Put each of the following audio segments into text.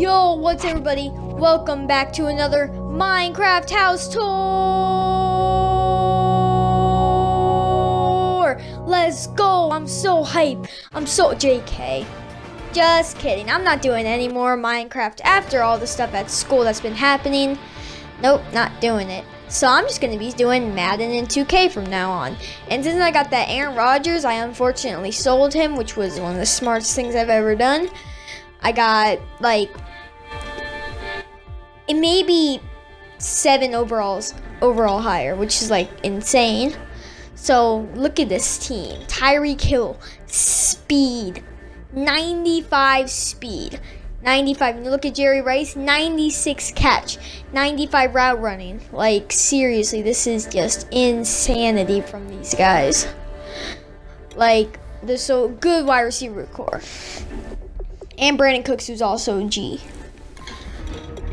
Yo, what's everybody? Welcome back to another Minecraft house tour. Let's go. I'm so hype. I'm so JK. Just kidding. I'm not doing any more Minecraft after all the stuff at school that's been happening. Nope, not doing it. So I'm just going to be doing Madden and 2K from now on. And since I got that Aaron Rodgers, I unfortunately sold him, which was one of the smartest things I've ever done. I got like it may be seven overalls overall higher, which is like insane. So look at this team. Tyreek Hill, speed, 95 speed. 95. And you look at Jerry Rice, 96 catch, 95 route running. Like, seriously, this is just insanity from these guys. Like, they're so good wide receiver corps. And Brandin Cooks, who's also G.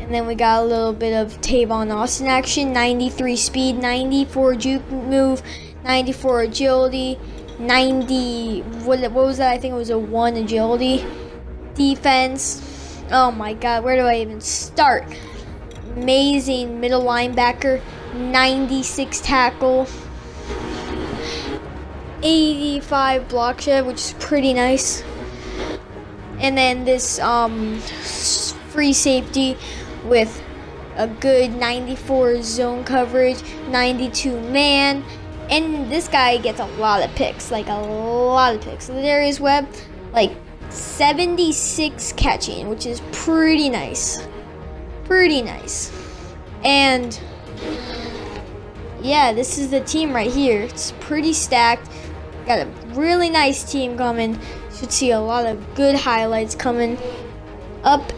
And then we got a little bit of Tavon Austin action 93 speed, 94 juke move, 94 agility, 90. What, what was that? I think it was a 1 agility. Defense. Oh my god, where do I even start? Amazing middle linebacker, 96 tackle, 85 block shed, which is pretty nice. And then this um, free safety with a good 94 zone coverage, 92 man, and this guy gets a lot of picks, like a lot of picks. Darius Webb, like 76 catching, which is pretty nice. Pretty nice. And yeah, this is the team right here. It's pretty stacked. Got a really nice team coming. Should see a lot of good highlights coming up.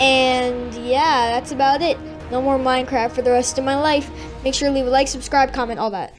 And yeah, that's about it. No more Minecraft for the rest of my life. Make sure to leave a like, subscribe, comment, all that.